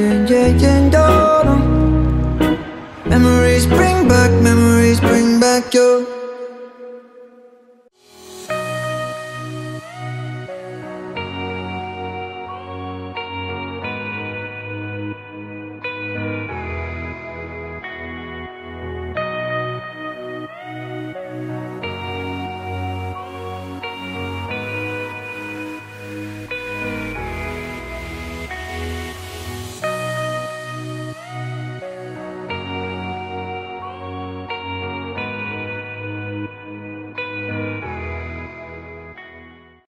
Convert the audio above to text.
dun, dun, dun, dun, dun. Memories bring back, memories bring